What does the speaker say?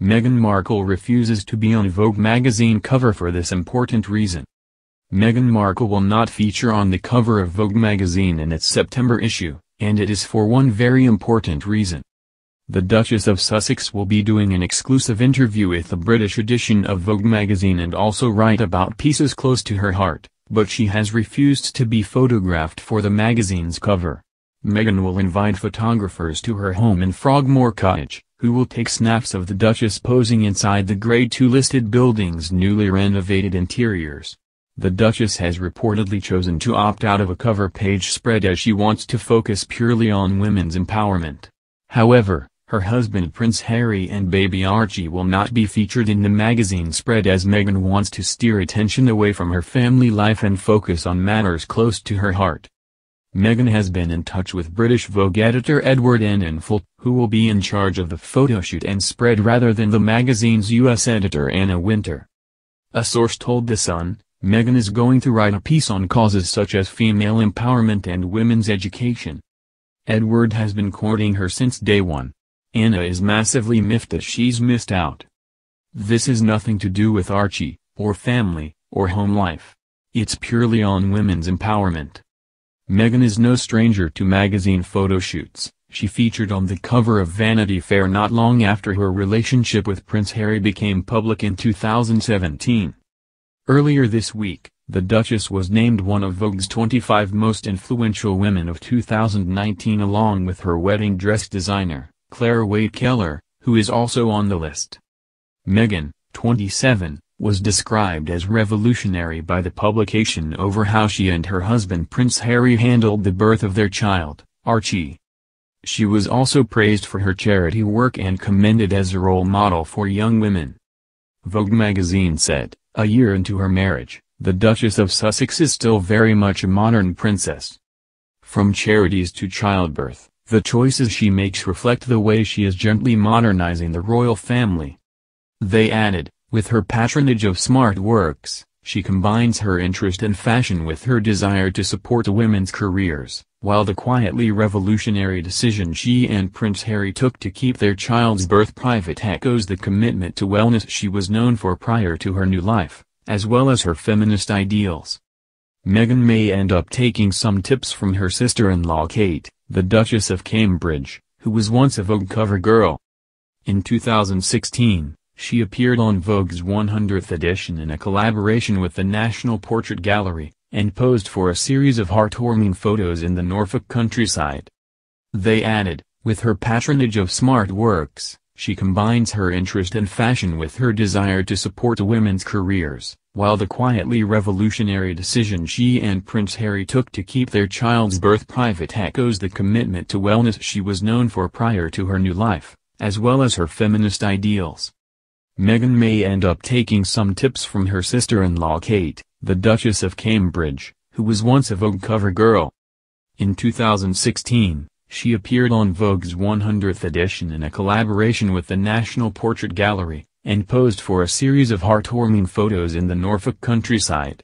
Meghan Markle refuses to be on Vogue magazine cover for this important reason. Meghan Markle will not feature on the cover of Vogue magazine in its September issue, and it is for one very important reason. The Duchess of Sussex will be doing an exclusive interview with the British edition of Vogue magazine and also write about pieces close to her heart, but she has refused to be photographed for the magazine's cover. Meghan will invite photographers to her home in Frogmore Cottage, who will take snaps of the Duchess posing inside the Grade 2 listed building's newly renovated interiors. The Duchess has reportedly chosen to opt out of a cover page spread as she wants to focus purely on women's empowerment. However, her husband Prince Harry and baby Archie will not be featured in the magazine spread as Meghan wants to steer attention away from her family life and focus on matters close to her heart. Meghan has been in touch with British Vogue editor Edward Enninful, who will be in charge of the photoshoot and spread rather than the magazine's US editor Anna Wintour. A source told The Sun, Meghan is going to write a piece on causes such as female empowerment and women's education. Edward has been courting her since day one. Anna is massively miffed that she's missed out. This has nothing to do with Archie, or family, or home life. It's purely on women's empowerment. Meghan is no stranger to magazine photo shoots. She featured on the cover of Vanity Fair not long after her relationship with Prince Harry became public in 2017. Earlier this week, the Duchess was named one of Vogue's 25 most influential women of 2019 along with her wedding dress designer, Clare Waight Keller, who is also on the list. Meghan, 27, was described as revolutionary by the publication over how she and her husband Prince Harry handled the birth of their child, Archie. She was also praised for her charity work and commended as a role model for young women. Vogue magazine said, a year into her marriage, the Duchess of Sussex is still very much a modern princess. From charities to childbirth, the choices she makes reflect the way she is gently modernizing the royal family. They added, with her patronage of smart works, she combines her interest in fashion with her desire to support women's careers, while the quietly revolutionary decision she and Prince Harry took to keep their child's birth private echoes the commitment to wellness she was known for prior to her new life, as well as her feminist ideals. Meghan may end up taking some tips from her sister-in-law Kate, the Duchess of Cambridge, who was once a Vogue cover girl. In 2016, she appeared on Vogue's 100th edition in a collaboration with the National Portrait Gallery, and posed for a series of heartwarming photos in the Norfolk countryside. They added, with her patronage of smart works, she combines her interest in fashion with her desire to support women's careers, while the quietly revolutionary decision she and Prince Harry took to keep their child's birth private echoes the commitment to wellness she was known for prior to her new life, as well as her feminist ideals. Meghan may end up taking some tips from her sister-in-law Kate, the Duchess of Cambridge, who was once a Vogue cover girl. In 2016, she appeared on Vogue's 100th edition in a collaboration with the National Portrait Gallery, and posed for a series of heartwarming photos in the Norfolk countryside.